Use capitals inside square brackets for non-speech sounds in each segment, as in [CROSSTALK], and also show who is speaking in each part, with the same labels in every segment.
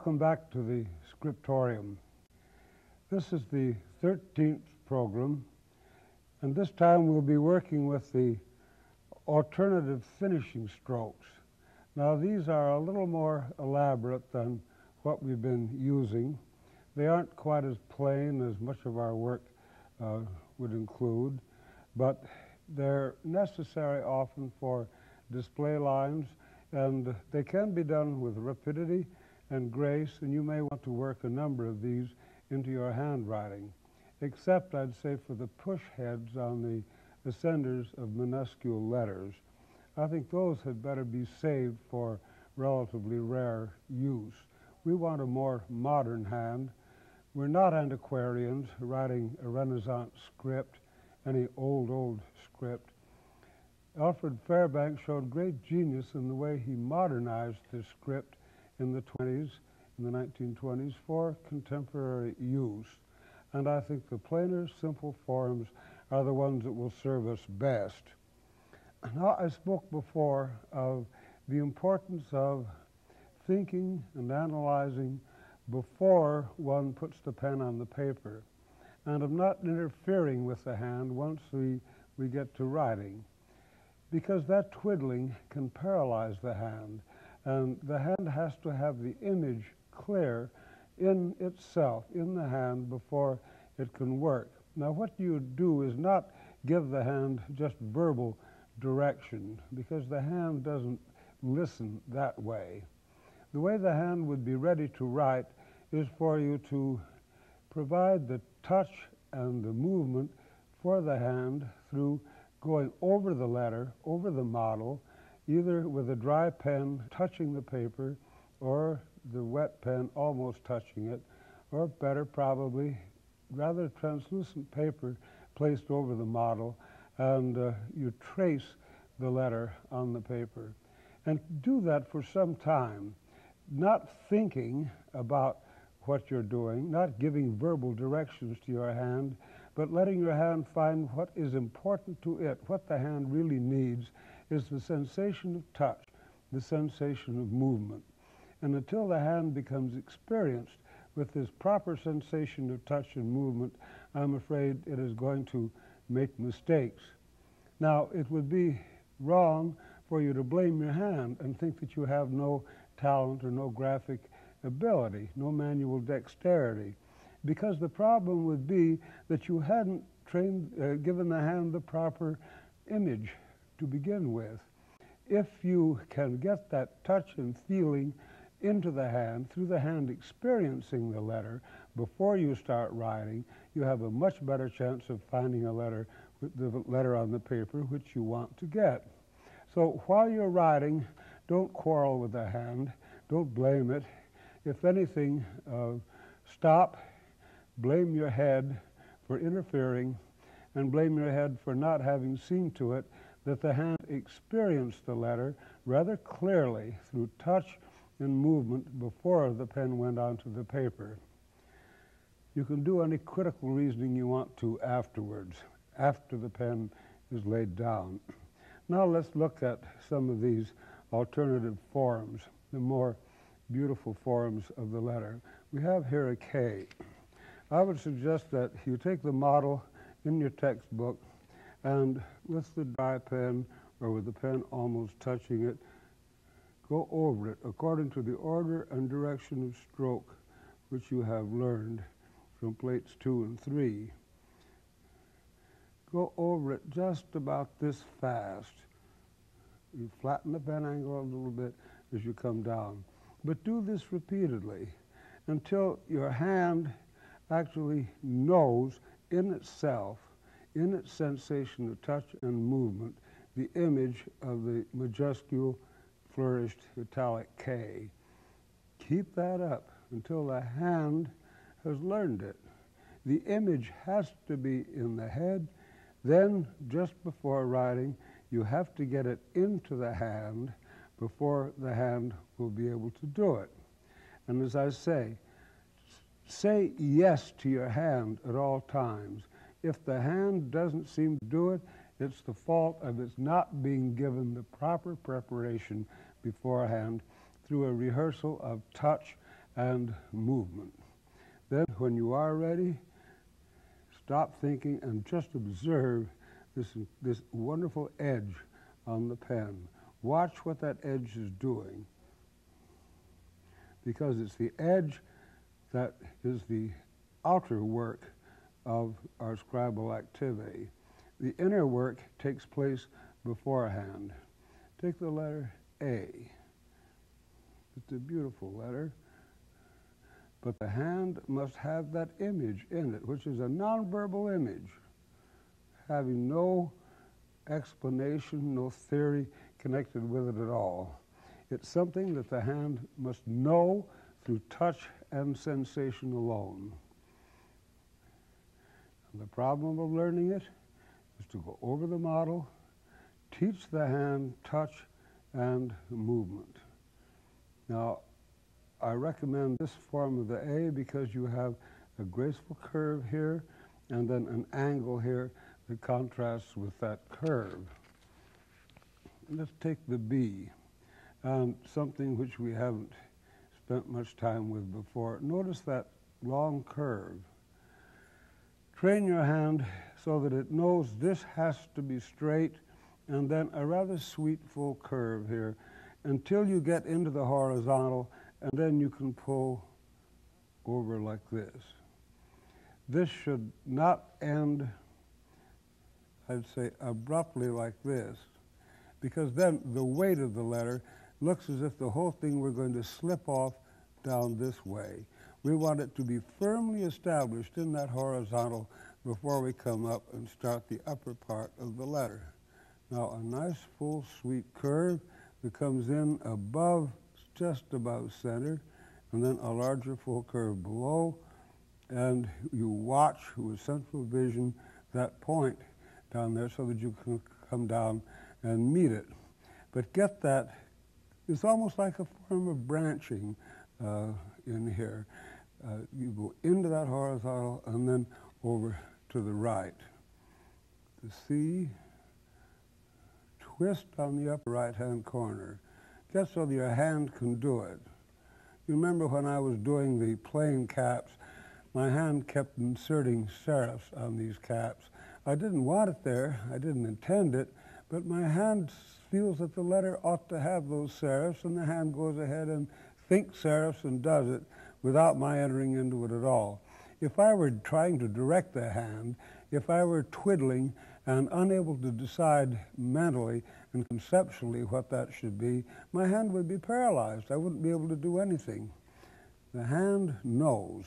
Speaker 1: Welcome back to the scriptorium. This is the 13th program, and this time we'll be working with the alternative finishing strokes. Now, these are a little more elaborate than what we've been using. They aren't quite as plain as much of our work uh, would include, but they're necessary often for display lines, and they can be done with rapidity and grace, and you may want to work a number of these into your handwriting, except, I'd say, for the push heads on the ascenders of minuscule letters. I think those had better be saved for relatively rare use. We want a more modern hand. We're not antiquarians writing a Renaissance script, any old, old script. Alfred Fairbanks showed great genius in the way he modernized the script in the 20s, in the 1920s, for contemporary use. And I think the plainer, simple forms are the ones that will serve us best. Now, I spoke before of the importance of thinking and analyzing before one puts the pen on the paper, and of not interfering with the hand once we, we get to writing, because that twiddling can paralyze the hand, and the hand has to have the image clear in itself, in the hand, before it can work. Now, what you do is not give the hand just verbal direction, because the hand doesn't listen that way. The way the hand would be ready to write is for you to provide the touch and the movement for the hand through going over the letter, over the model, either with a dry pen touching the paper or the wet pen almost touching it, or better probably, rather translucent paper placed over the model and uh, you trace the letter on the paper. And do that for some time, not thinking about what you're doing, not giving verbal directions to your hand, but letting your hand find what is important to it, what the hand really needs is the sensation of touch, the sensation of movement. And until the hand becomes experienced with this proper sensation of touch and movement, I'm afraid it is going to make mistakes. Now, it would be wrong for you to blame your hand and think that you have no talent or no graphic ability, no manual dexterity, because the problem would be that you hadn't trained, uh, given the hand the proper image to begin with. If you can get that touch and feeling into the hand through the hand experiencing the letter before you start writing, you have a much better chance of finding a letter the letter on the paper which you want to get. So while you're writing, don't quarrel with the hand, don't blame it. If anything, uh, stop, blame your head for interfering, and blame your head for not having seen to it that the hand experienced the letter rather clearly through touch and movement before the pen went onto the paper. You can do any critical reasoning you want to afterwards after the pen is laid down. Now let's look at some of these alternative forms, the more beautiful forms of the letter. We have here a K. I would suggest that you take the model in your textbook and with the dry pen or with the pen almost touching it, go over it according to the order and direction of stroke which you have learned from plates two and three go over it just about this fast. You flatten the pen angle a little bit as you come down. But do this repeatedly until your hand actually knows in itself, in its sensation of touch and movement, the image of the majuscule flourished italic K. Keep that up until the hand has learned it. The image has to be in the head then, just before writing, you have to get it into the hand before the hand will be able to do it. And as I say, say yes to your hand at all times. If the hand doesn't seem to do it, it's the fault of its not being given the proper preparation beforehand through a rehearsal of touch and movement. Then, when you are ready, stop thinking and just observe this, this wonderful edge on the pen. Watch what that edge is doing because it's the edge that is the outer work of our scribal activity. The inner work takes place beforehand. Take the letter A. It's a beautiful letter. But the hand must have that image in it, which is a nonverbal image, having no explanation, no theory connected with it at all. It's something that the hand must know through touch and sensation alone. The problem of learning it is to go over the model, teach the hand touch and movement. Now, I recommend this form of the A because you have a graceful curve here and then an angle here that contrasts with that curve. Let's take the B, um, something which we haven't spent much time with before. Notice that long curve. Train your hand so that it knows this has to be straight and then a rather sweet full curve here until you get into the horizontal and then you can pull over like this. This should not end, I'd say, abruptly like this, because then the weight of the letter looks as if the whole thing were going to slip off down this way. We want it to be firmly established in that horizontal before we come up and start the upper part of the letter. Now a nice full sweet curve that comes in above just about center, and then a larger full curve below, and you watch with central vision that point down there so that you can come down and meet it. But get that, it's almost like a form of branching uh, in here. Uh, you go into that horizontal and then over to the right. The C, twist on the upper right-hand corner just so that your hand can do it. You remember when I was doing the plain caps, my hand kept inserting serifs on these caps. I didn't want it there, I didn't intend it, but my hand feels that the letter ought to have those serifs, and the hand goes ahead and thinks serifs and does it without my entering into it at all. If I were trying to direct the hand, if I were twiddling and unable to decide mentally and conceptually what that should be, my hand would be paralyzed. I wouldn't be able to do anything. The hand knows.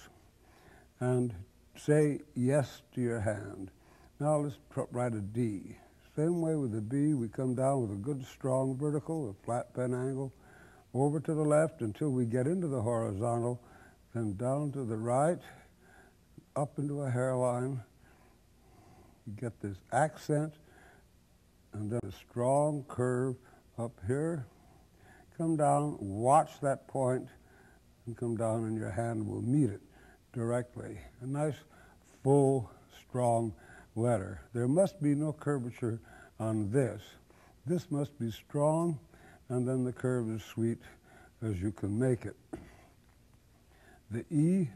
Speaker 1: And say yes to your hand. Now let's write a D. Same way with the B, we come down with a good strong vertical, a flat pen angle, over to the left until we get into the horizontal, then down to the right, up into a hairline. You get this accent, and then a strong curve up here. Come down, watch that point, and come down, and your hand will meet it directly. A nice, full, strong letter. There must be no curvature on this. This must be strong, and then the curve is sweet as you can make it. The E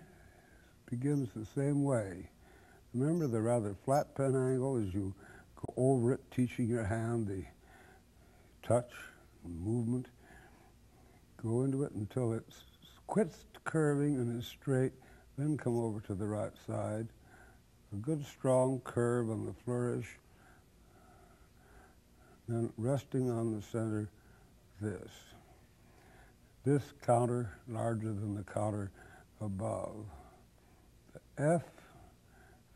Speaker 1: begins the same way. Remember the rather flat pen angle as you go over it, teaching your hand the touch and movement. Go into it until it quits curving and is straight, then come over to the right side. A good strong curve on the flourish, then resting on the center, this. This counter larger than the counter above. The F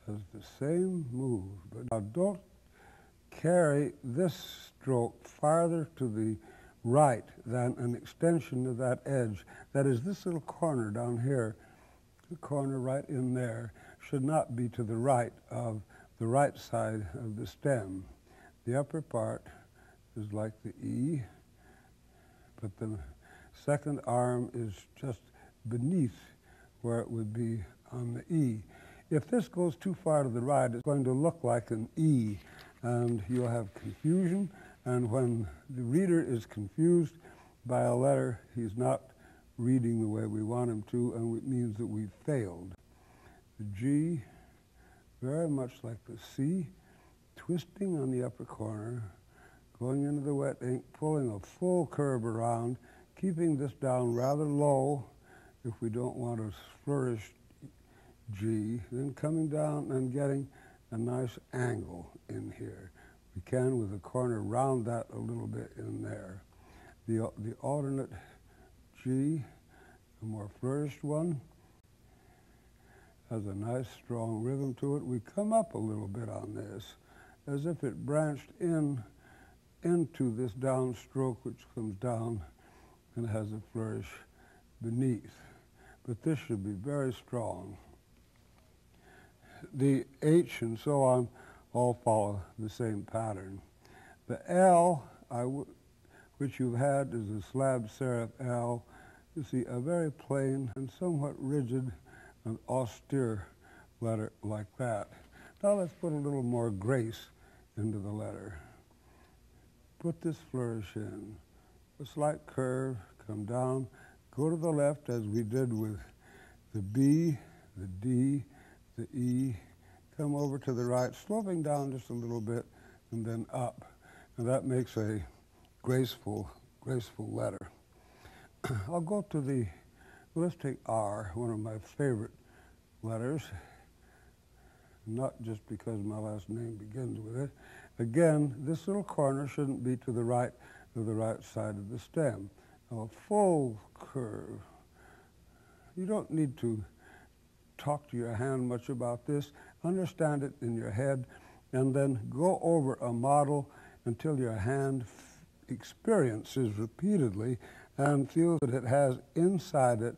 Speaker 1: has the same move, but now don't carry this stroke farther to the right than an extension of that edge. That is, this little corner down here, the corner right in there, should not be to the right of the right side of the stem. The upper part is like the E, but the second arm is just beneath where it would be on the E. If this goes too far to the right, it's going to look like an E, and you'll have confusion. And when the reader is confused by a letter he's not reading the way we want him to, and it means that we've failed. The G, very much like the C, twisting on the upper corner, going into the wet ink, pulling a full curve around, keeping this down rather low if we don't want a flourished G, then coming down and getting a nice angle in here. We can with the corner round that a little bit in there. The, the alternate G, a more flourished one, has a nice strong rhythm to it. We come up a little bit on this as if it branched in into this downstroke which comes down and has a flourish beneath. But this should be very strong. The H and so on all follow the same pattern. The L, which you've had, is a slab serif L. You see, a very plain and somewhat rigid and austere letter like that. Now let's put a little more grace into the letter. Put this flourish in. A slight curve, come down, go to the left as we did with the B, the D, the E, come over to the right, sloping down just a little bit, and then up. And that makes a graceful, graceful letter. [CLEARS THROAT] I'll go to the, let's take R, one of my favorite letters, not just because my last name begins with it. Again, this little corner shouldn't be to the right of the right side of the stem. Now, a full curve. You don't need to talk to your hand much about this. Understand it in your head, and then go over a model until your hand experiences repeatedly and feels that it has inside it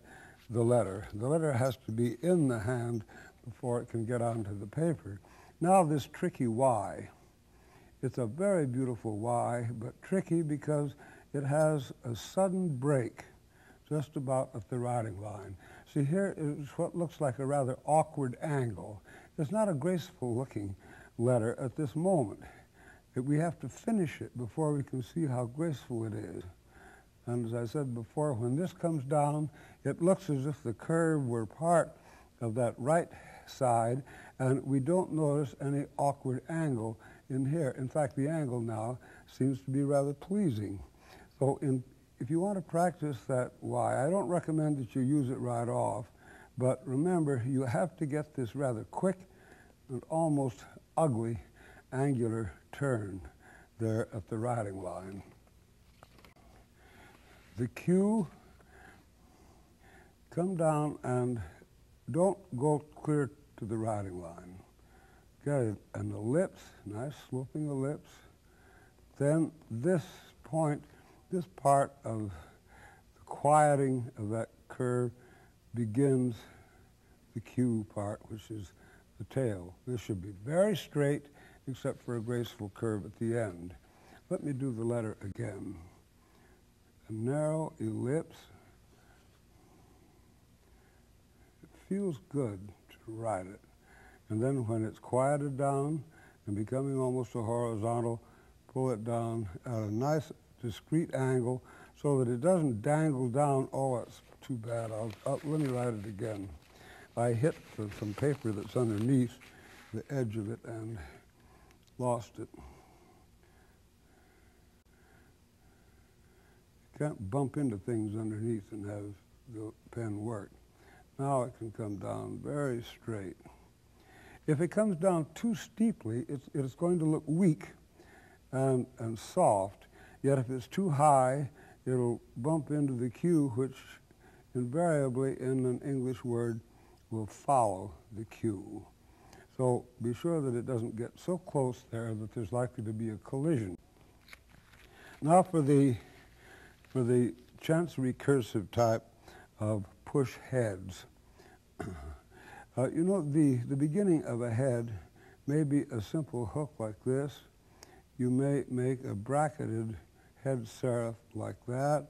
Speaker 1: the letter. The letter has to be in the hand before it can get onto the paper. Now this tricky Y. It's a very beautiful Y, but tricky because it has a sudden break just about at the writing line. See, here is what looks like a rather awkward angle. It's not a graceful looking letter at this moment. We have to finish it before we can see how graceful it is. And as I said before, when this comes down, it looks as if the curve were part of that right side, and we don't notice any awkward angle in here. In fact, the angle now seems to be rather pleasing. So in if you want to practice that Y, I don't recommend that you use it right off, but remember, you have to get this rather quick and almost ugly angular turn there at the writing line. The Q, come down and don't go clear to the writing line. Get an ellipse, nice sloping ellipse. Then this point this part of the quieting of that curve begins the Q part, which is the tail. This should be very straight, except for a graceful curve at the end. Let me do the letter again. A narrow ellipse. It feels good to write it. And then when it's quieted down and becoming almost a horizontal, pull it down at a nice discrete angle so that it doesn't dangle down. Oh, it's too bad. I'll, I'll, let me write it again. I hit some paper that's underneath the edge of it and lost it. You can't bump into things underneath and have the pen work. Now it can come down very straight. If it comes down too steeply, it's, it's going to look weak and, and soft, Yet if it's too high, it'll bump into the Q, which invariably in an English word will follow the Q. So be sure that it doesn't get so close there that there's likely to be a collision. Now for the, for the chancery cursive type of push heads. [CLEARS THROAT] uh, you know, the, the beginning of a head may be a simple hook like this. You may make a bracketed head serif like that.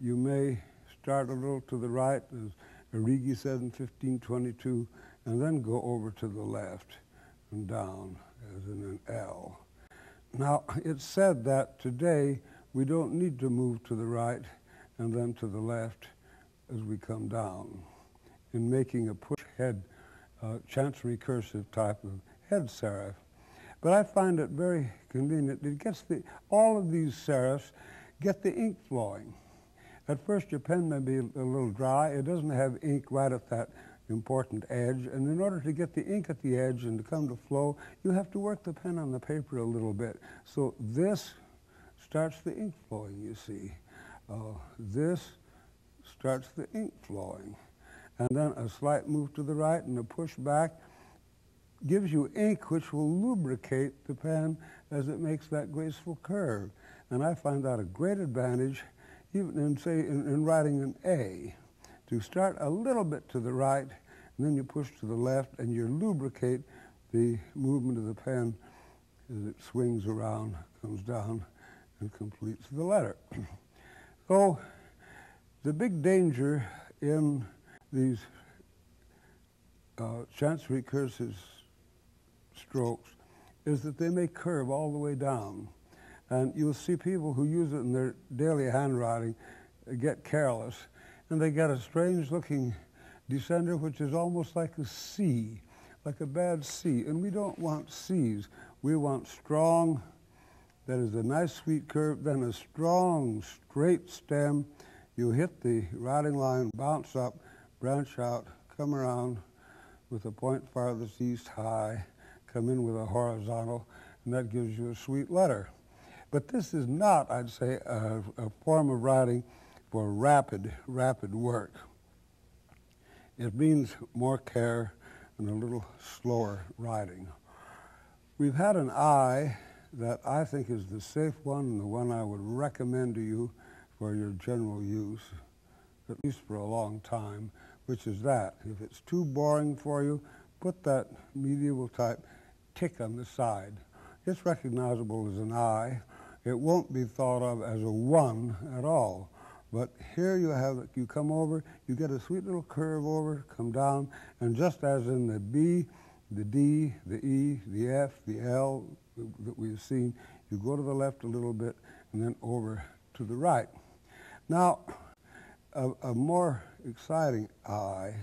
Speaker 1: You may start a little to the right, as Arrighi said in 1522, and then go over to the left and down, as in an L. Now, it's said that today we don't need to move to the right and then to the left. as we come down in making a push head uh, chancery cursive type of head serif. But I find it very convenient. It gets the, all of these serifs get the ink flowing. At first your pen may be a little dry. It doesn't have ink right at that important edge. And in order to get the ink at the edge and to come to flow, you have to work the pen on the paper a little bit. So this starts the ink flowing, you see. Uh, this starts the ink flowing. And then a slight move to the right and a push back gives you ink which will lubricate the pen as it makes that graceful curve. And I find that a great advantage even in, say, in, in writing an A, to start a little bit to the right, and then you push to the left, and you lubricate the movement of the pen as it swings around, comes down, and completes the letter. [CLEARS THROAT] so the big danger in these uh, chancery cursive strokes is that they may curve all the way down. And you'll see people who use it in their daily handwriting get careless, and they get a strange looking descender which is almost like a C, like a bad C. And we don't want C's. We want strong, that is a nice sweet curve, then a strong straight stem. You hit the writing line, bounce up, branch out, come around with a point farthest east high, come in with a horizontal, and that gives you a sweet letter. But this is not, I'd say, a, a form of writing for rapid, rapid work. It means more care and a little slower writing. We've had an I that I think is the safe one and the one I would recommend to you for your general use, at least for a long time, which is that. If it's too boring for you, put that medieval type tick on the side. It's recognizable as an I, it won't be thought of as a one at all. But here you have, you come over, you get a sweet little curve over, come down, and just as in the B, the D, the E, the F, the L that we've seen, you go to the left a little bit and then over to the right. Now, a, a more exciting I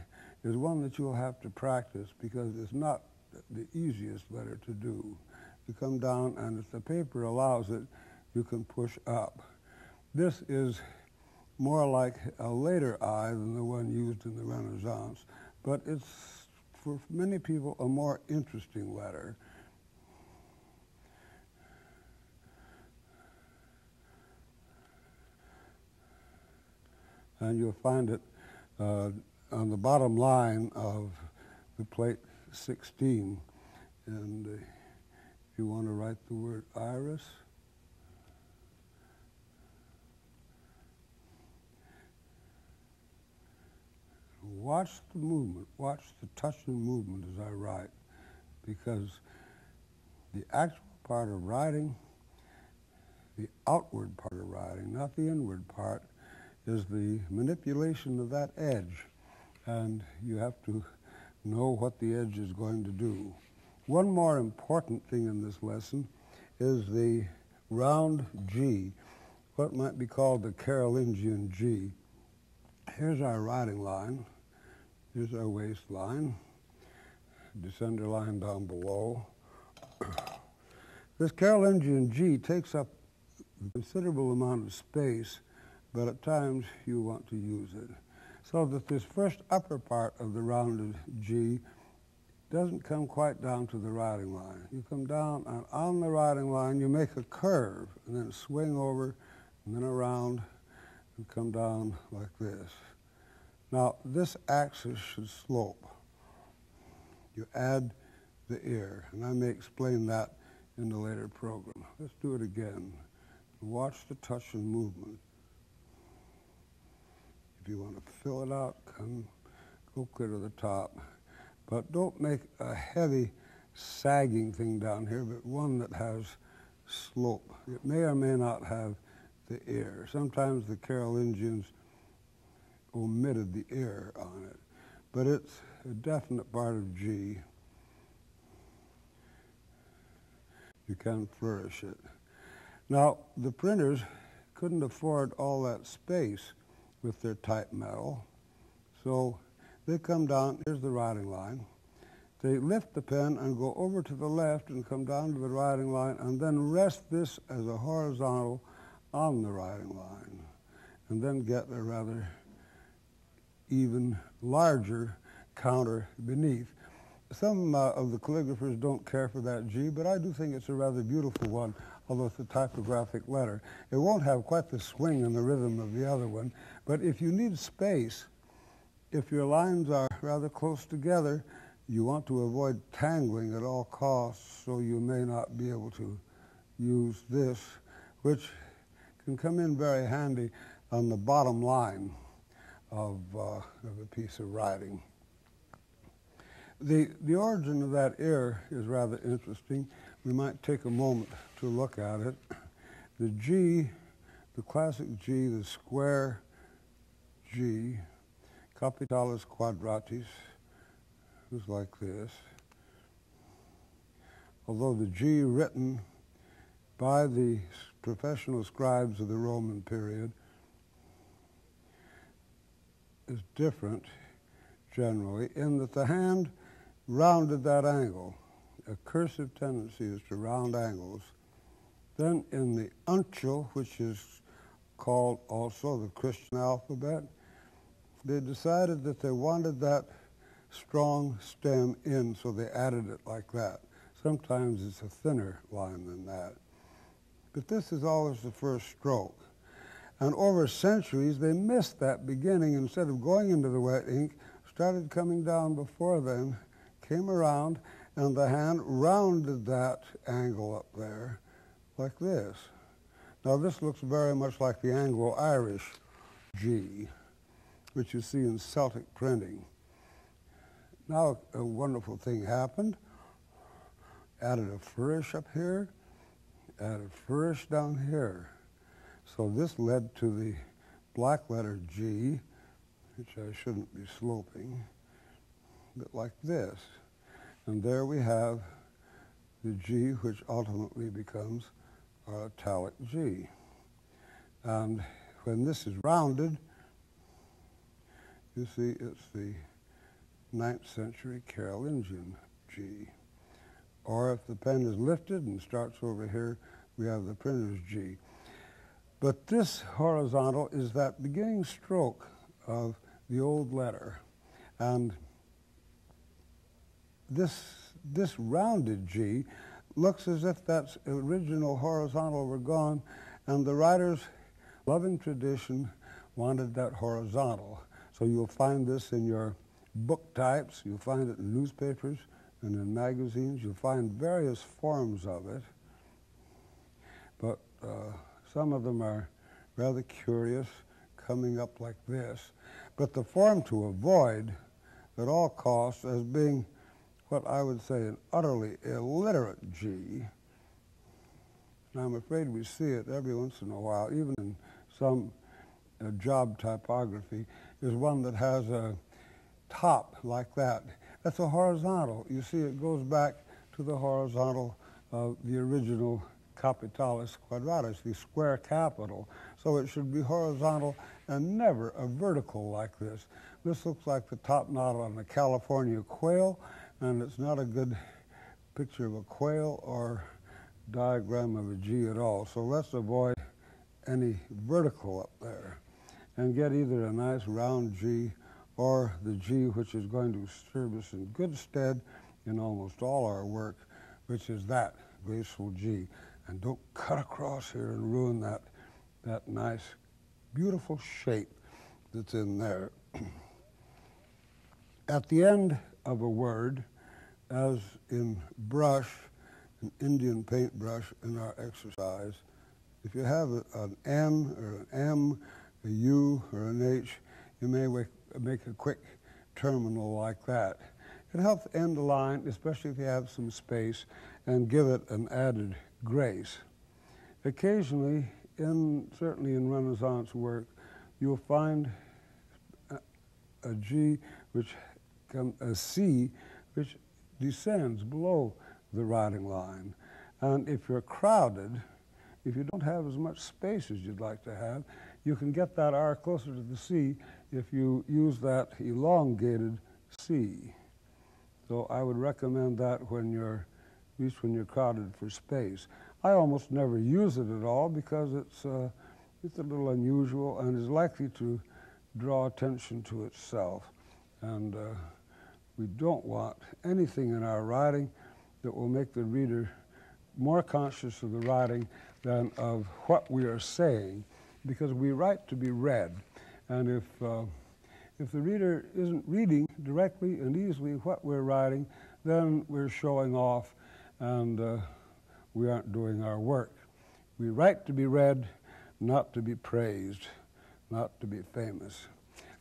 Speaker 1: is one that you'll have to practice because it's not the easiest letter to do. You come down, and if the paper allows it, you can push up. This is more like a later I than the one used in the Renaissance, but it's, for many people, a more interesting letter. And you'll find it uh, on the bottom line of the plate 16. And uh, you want to write the word iris, watch the movement, watch the touching movement as I write, because the actual part of writing, the outward part of writing, not the inward part, is the manipulation of that edge. And you have to know what the edge is going to do. One more important thing in this lesson is the round G, what might be called the Carolingian G. Here's our writing line. Here's our waistline, descender line down below. This Carolingian G takes up a considerable amount of space, but at times you want to use it. So that this first upper part of the rounded G doesn't come quite down to the writing line. You come down, and on the writing line, you make a curve, and then swing over, and then around, and come down like this. Now, this axis should slope. You add the ear, and I may explain that in the later program. Let's do it again. Watch the touch and movement. If you want to fill it out, come, go clear to the top. But don't make a heavy sagging thing down here, but one that has slope. It may or may not have the ear. Sometimes the Carolingians omitted the air on it, but it's a definite part of G. You can flourish it. Now, the printers couldn't afford all that space with their type metal, So they come down, here's the writing line. They lift the pen and go over to the left and come down to the writing line and then rest this as a horizontal on the writing line and then get a rather even larger counter beneath. Some uh, of the calligraphers don't care for that G, but I do think it's a rather beautiful one, although it's a typographic letter. It won't have quite the swing and the rhythm of the other one, but if you need space, if your lines are rather close together, you want to avoid tangling at all costs, so you may not be able to use this, which can come in very handy on the bottom line of, uh, of a piece of writing. The, the origin of that ear is rather interesting. We might take a moment to look at it. The G, the classic G, the square G, capitalis quadratus, was like this. Although the G written by the professional scribes of the Roman period is different generally in that the hand rounded that angle. A cursive tendency is to round angles. Then in the uncial, which is called also the Christian alphabet, they decided that they wanted that strong stem in, so they added it like that. Sometimes it's a thinner line than that. But this is always the first stroke. And over centuries, they missed that beginning. Instead of going into the wet ink, started coming down before them, came around, and the hand rounded that angle up there like this. Now this looks very much like the Anglo-Irish G, which you see in Celtic printing. Now a wonderful thing happened. Added a flourish up here, added a flourish down here. So this led to the black letter G, which I shouldn't be sloping, but like this. And there we have the G, which ultimately becomes our italic G. And when this is rounded, you see it's the 9th century Carolingian G. Or if the pen is lifted and starts over here, we have the printer's G. But this horizontal is that beginning stroke of the old letter. And this, this rounded G looks as if that original horizontal were gone, and the writers, loving tradition, wanted that horizontal. So you'll find this in your book types, you'll find it in newspapers and in magazines, you'll find various forms of it. But uh, some of them are rather curious, coming up like this. But the form to avoid at all costs as being what I would say an utterly illiterate G, and I'm afraid we see it every once in a while, even in some uh, job typography, is one that has a top like that. That's a horizontal. You see, it goes back to the horizontal of the original capitalis quadratus, the square capital. So it should be horizontal and never a vertical like this. This looks like the top knot on a California quail, and it's not a good picture of a quail or diagram of a G at all. So let's avoid any vertical up there and get either a nice round G or the G which is going to serve us in good stead in almost all our work, which is that graceful G and don't cut across here and ruin that, that nice, beautiful shape that's in there. [CLEARS THROAT] At the end of a word, as in brush, an Indian paintbrush in our exercise, if you have an N or an M, a U or an H, you may make a quick terminal like that. It helps end a line, especially if you have some space, and give it an added grace. Occasionally, in, certainly in Renaissance work, you'll find a, G which come, a C which descends below the writing line. And if you're crowded, if you don't have as much space as you'd like to have, You can get that R closer to the C if you use that elongated C. So I would recommend that when you're, at least when you're crowded for space. I almost never use it at all because it's, uh, it's a little unusual and is likely to draw attention to itself. And uh, we don't want anything in our writing that will make the reader more conscious of the writing than of what we are saying, because we write to be read. And if, uh, if the reader isn't reading directly and easily what we're writing, then we're showing off and uh, we aren't doing our work. We write to be read, not to be praised, not to be famous.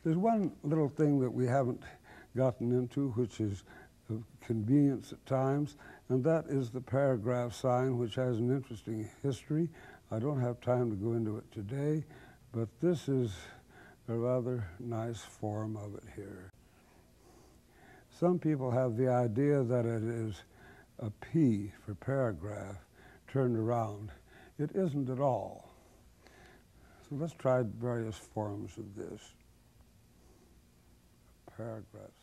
Speaker 1: There's one little thing that we haven't gotten into, which is of convenience at times, and that is the paragraph sign, which has an interesting history. I don't have time to go into it today, but this is a rather nice form of it here. Some people have the idea that it is a P for paragraph turned around. It isn't at all. So let's try various forms of this. Paragraph